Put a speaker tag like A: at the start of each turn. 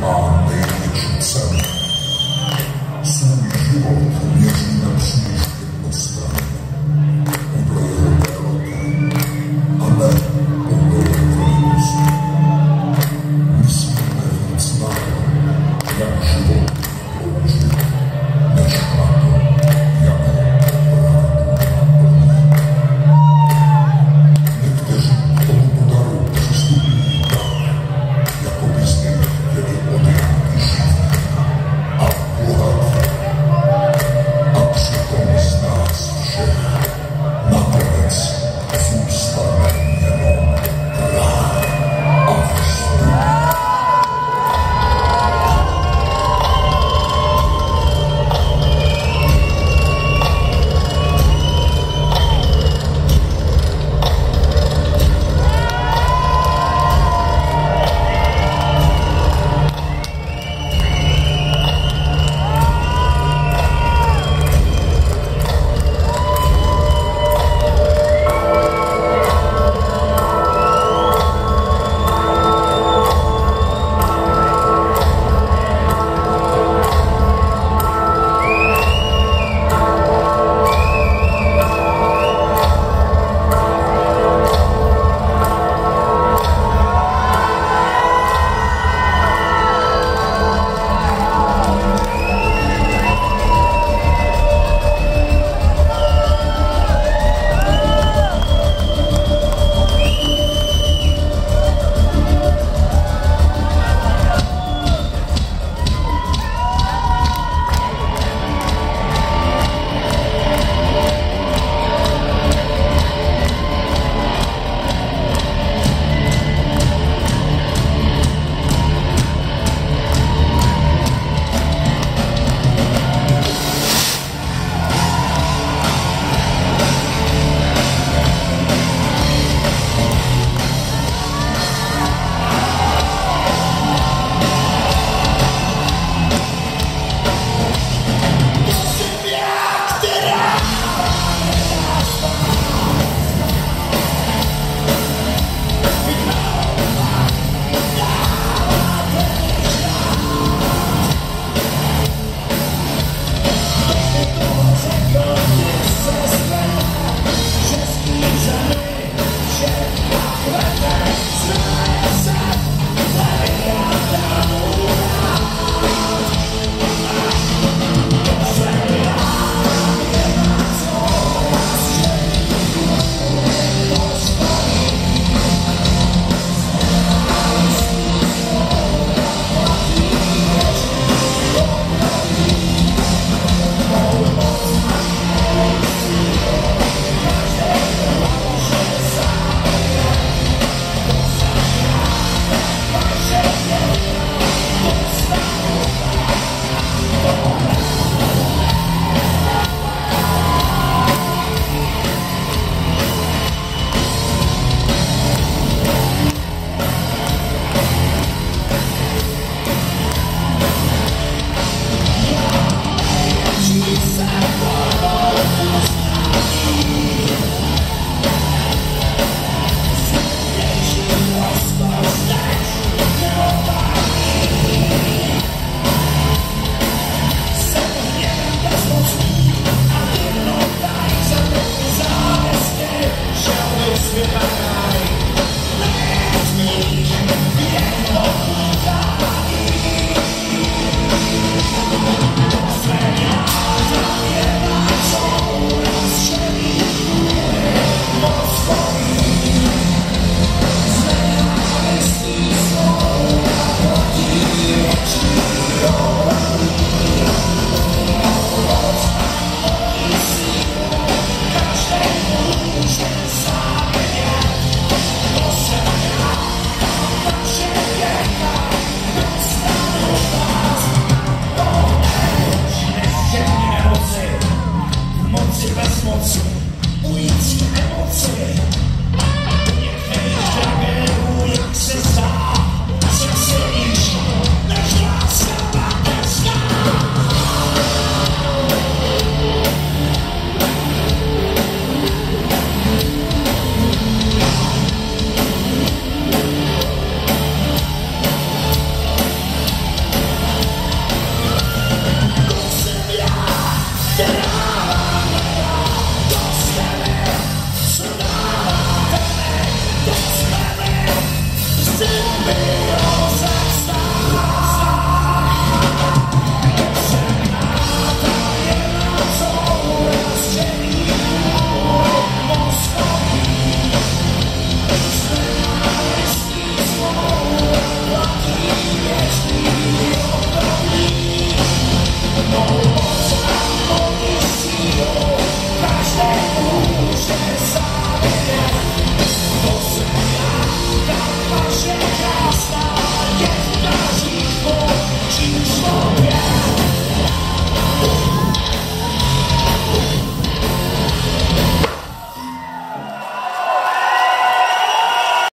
A: ma největší cenu. Svůj život věří nepříliš jednostranně.